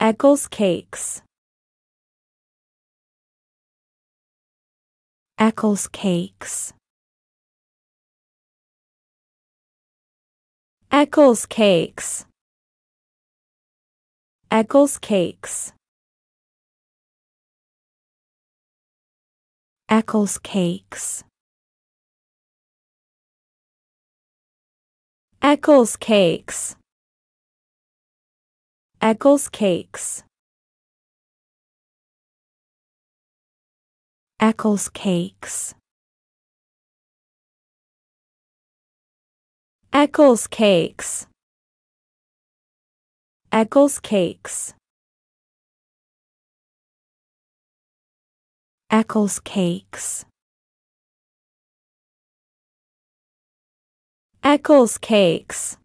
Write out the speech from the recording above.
Eccles Cakes. Eccles Cakes. Eccles Cakes. Eccles Cakes. Eccles Cakes. Eccles Cakes. Eccles Cakes. Eccles Cakes. Eccles Cakes. Eccles Cakes. Eccles Cakes. Eccles Cakes.